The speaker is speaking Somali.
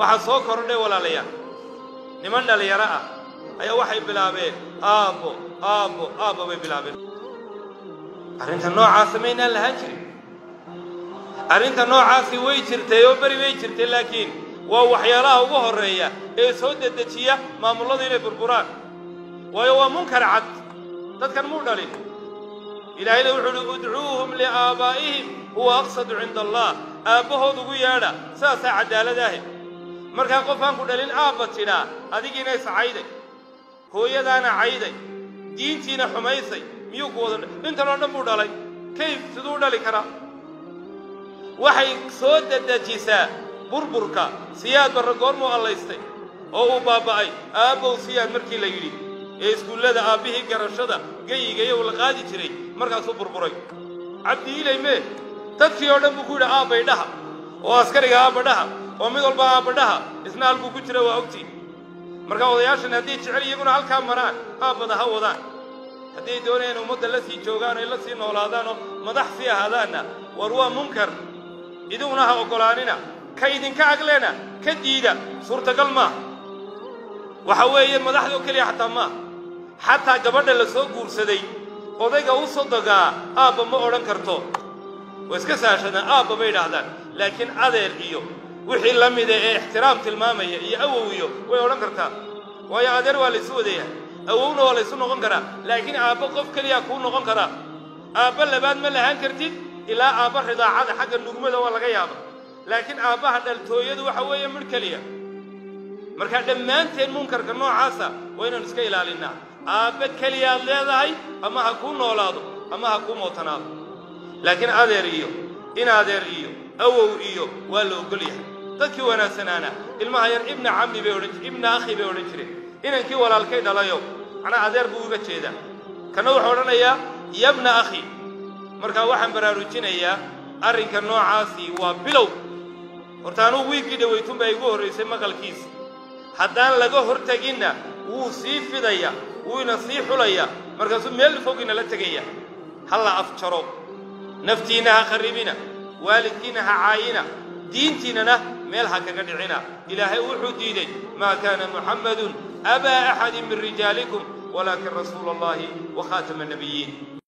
waxaa soo kordhay walaalayaal. Niman dhallinyaro ah ayaa waxay bilaabeen aabbo aabbo aabbo bay bilaabeen. Arrinta noocaasa maynaan lahaan jirin. Arrinta noocaasi way jirtay oo beri bay jirtay laakiin waa waxyaalaha ugu horreeya ee soo dedejiya maamulladu inay burburaan. Waayo waa munkar cad. Dadkan muu dhalin? Ilaahayna wuxuu uhi udcuuhum liaabaa'ihim huwa aqsadu cinda allah aabbahood ugu yeedha sidaasaa cadaaladaah markaa qofaan ku dhalin aabba tidhaa adigiina iscayday hooyadaana cayday diintiina xumaysay miyuu ku wada intan oo dhan buu dhalay. Kayf siduu dhali karaa. Waxay soo dedejisaa burburka siyaad barre goormuu allaystay oo uu baaba'ay. Aabbow siyaad markii la yidhi ee iskuullada aabbihii garashada geyigayow la qaadi jiray markaasuu burburay. Cabdi ilay mee dadkii oo dhan buu ku yidhi aabbay dhaha oo askariga aabba dhaha oo mid walba aabba dhaha isna halkuu ku jira waa ogtii. Marka odayaashan hadday jecel iyaguna halkaa maraan aabbada ha wadaan. Hadday doonayaan ummadda la sii joogaan oy la sii noolaadaan oo madax sii ahaadaanna war waa munkar. Iduguna ha oggolaanina ka idinka agleena ka diida suurtagal maaha. Waxa weeye madaxda oo keliya xataa maaha. Xataa gabadha la soo guursaday odayga u sodogaa aabba ma odhan karto. Waa iska saashadaan aabba bay idhaahdaan laakiin adeer iyo wixii la mida ee ixtiraam tilmaamaya iyo awow iyo way odhan kartaa. Waayo adeer waa laysu wadayahay awowna waa laysu noqon karaa. Laakiin aabbo qof keliya kuu noqon karaa. Aabba labaad ma lahaan kartid ilaa aabba ridaacada xagga nugmada waa laga yaaba laakiin aabbaha dhaltooyadu waxa weeye midh keliya markaa dhammaanteen munkarka noocaasa waa inaan iska ilaalinnaa aabbe keliyaad leedahay ama ha kuu noolaado ama ha kuu mootanaado. Laakiin adeer iyo in adeer iyo awow iyo waa la oggol yahay. Dadkii wanaagsanaana ilmaha yar ibna cammi bay odhan ibna akhi bay odhan jireen inankii walaalkay dhalayo macnaa adeer buu uga jeedaa. Kana wuxuu odhanayaa yabna akhi markaa waxaan baraarujinayaa arrinka noocaasi waa bilow. Horta anugu wiiggii dhawaytunbaa igu horraysay maqalkiisa haddaan laga hor teginna wuu sii fidaya wuuna sii xulaya markaasuu meel fogina la tegaya ha la afjaro. Naftiinna ha kharribina والدين هعاينا دينتنا ميل هكاك دعينا إلهي وحديدي ما كان محمد أبا أحد من رجالكم ولكن رسول الله وخاتم النبيين.